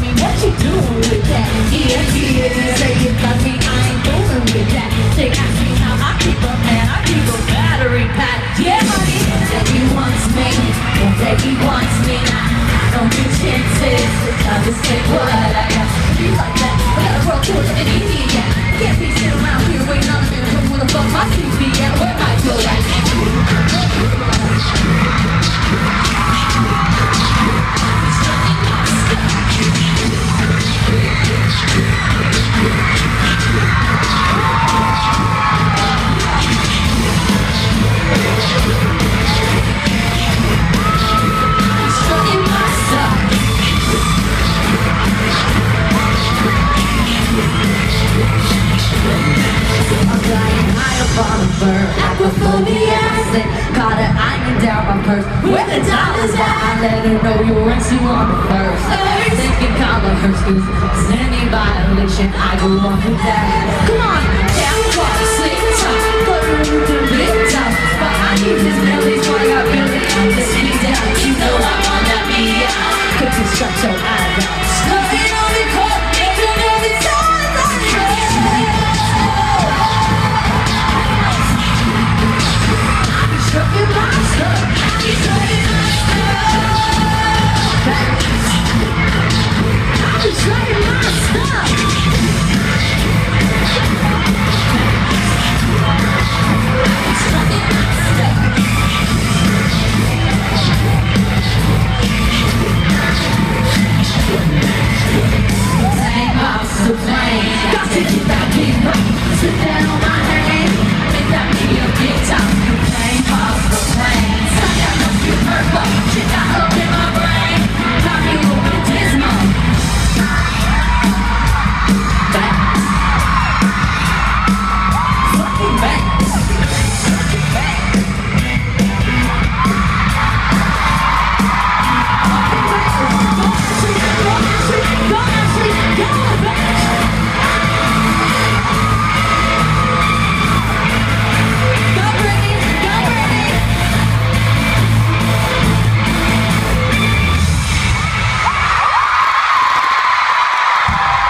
me what you doing with that. Yeah, yeah, say me, I ain't going with that. They ask me how I keep up, man, I keep a battery pack. Yeah, he wants me, that he wants me. I, I don't do chances, I just take what I With the dollars is I let her know you were you on the first. Second column, her excuse. Standing by election, I go on with that. Come on, down, walk, slick. But I need so I got you know I